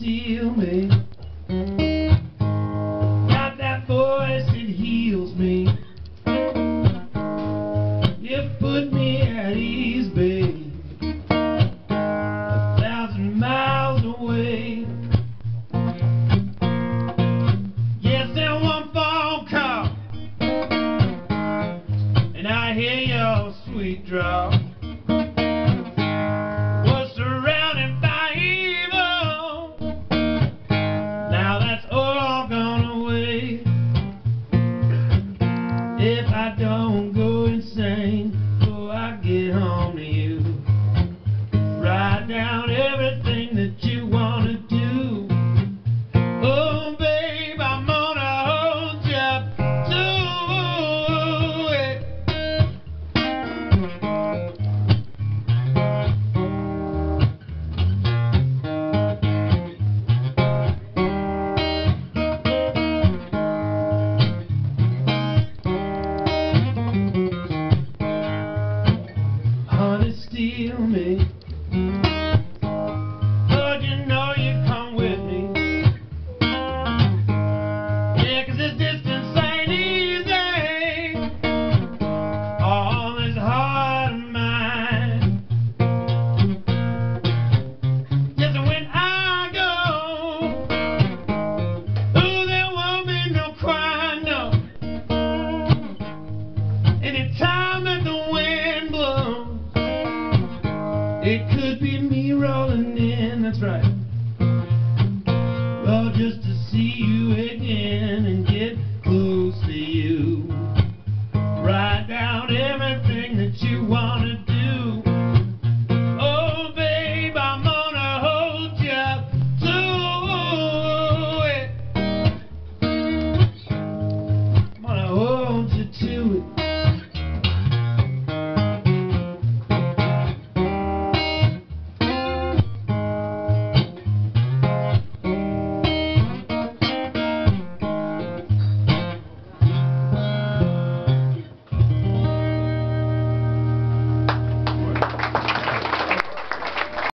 steal me. Got that voice that heals me. You put me at ease, babe. A thousand miles away. Yes, and one phone call, and I hear your sweet drawl. If I don't go insane before I get home steal could be me rolling in, that's right. Well, just to see you again and get close to you. Write down everything that you want to do.